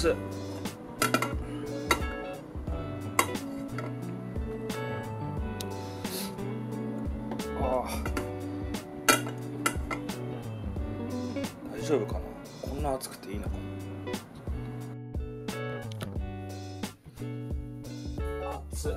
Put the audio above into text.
ます。ああ。大丈夫かな？こんな暑くていいのかな？熱っ